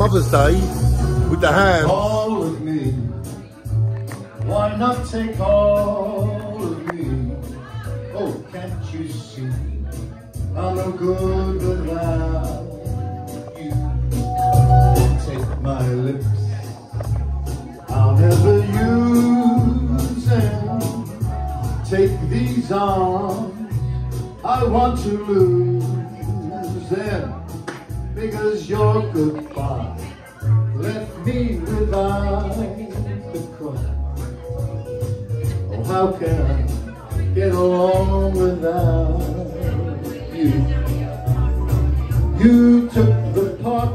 Mother's Day with the hands. All of me. Why not take all of me? Oh, can't you see? I'm no good without you. Take my lips. I'll never use them. Take these arms. I want to lose them because your goodbye left me without the cry. Oh, how can I get along without you? You took the part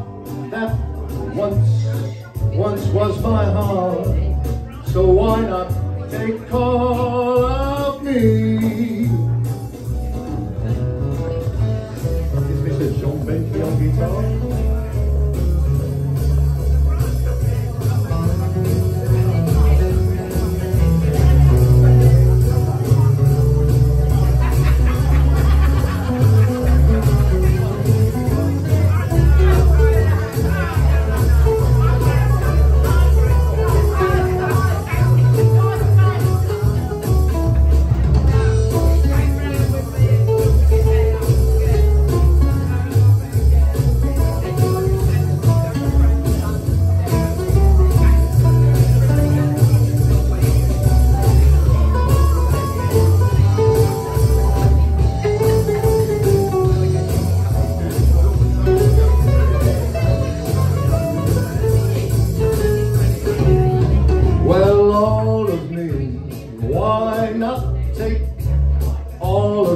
that once, once was my heart. So why not take all of me?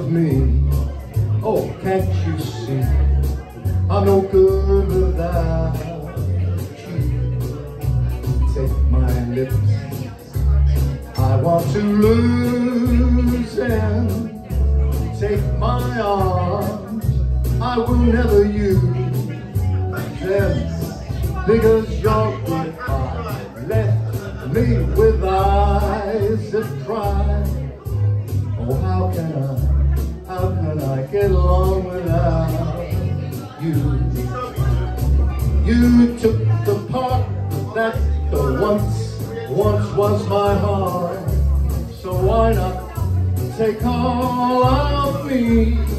Me? Oh, can't you see? I'm no good without you. Take my lips, I want to lose them. Take my arms, I will never use them because your goodbye left me with get along without you? You took the part that the once, once was my heart. So why not take all of me?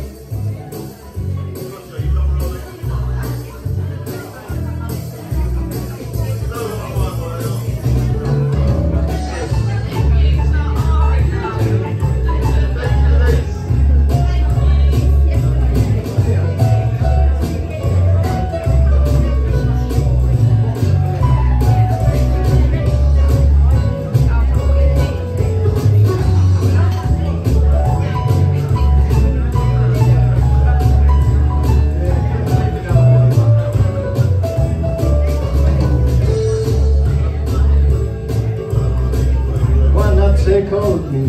Of me?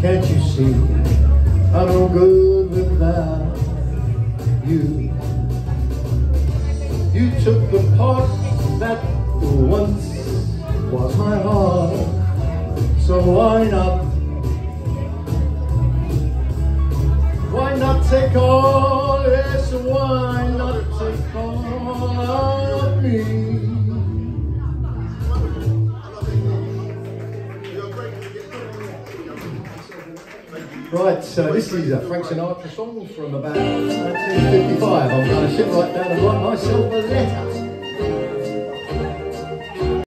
Can't you see? I'm no good without you. You took the part that once was my heart. So why not? Why not take all? Yes, why not take all Right, so this is a Frank Sinatra song from about 1955. I'm going to sit right down and write myself a letter.